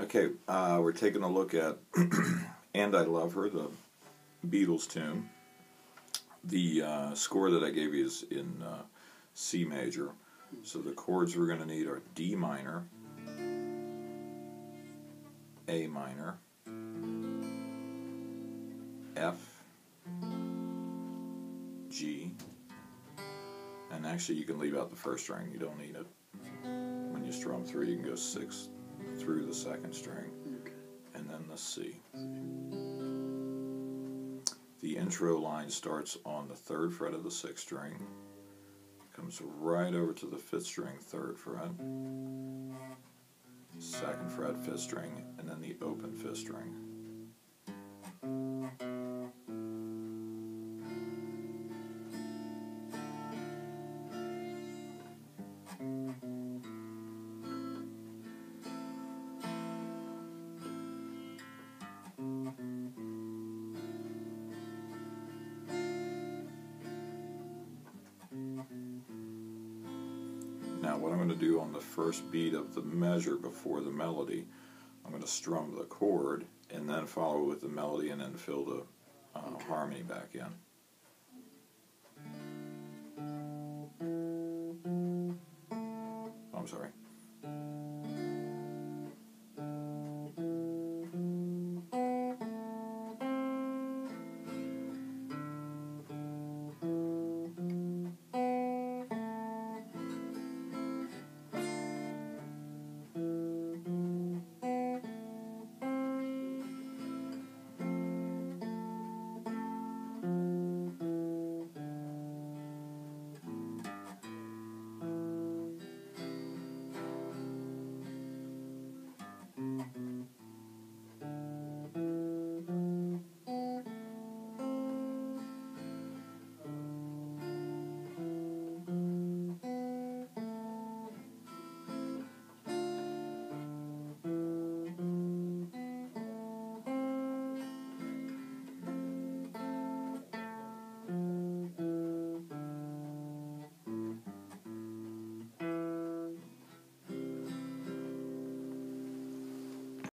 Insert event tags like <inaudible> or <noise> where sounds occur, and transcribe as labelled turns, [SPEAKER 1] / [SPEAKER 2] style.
[SPEAKER 1] Okay, uh, we're taking a look at <clears throat> And I Love Her, the Beatles tune. The uh, score that I gave you is in uh, C major. So the chords we're going to need are D minor, A minor, F, G, and actually you can leave out the first string, you don't need it. When you strum through, you can go six through the second string, and then the C. The intro line starts on the third fret of the sixth string, comes right over to the fifth string, third fret, second fret, fifth string, and then the open fifth string. Now what I'm going to do on the first beat of the measure before the melody, I'm going to strum the chord and then follow with the melody and then fill the uh, okay. harmony back in. I'm sorry.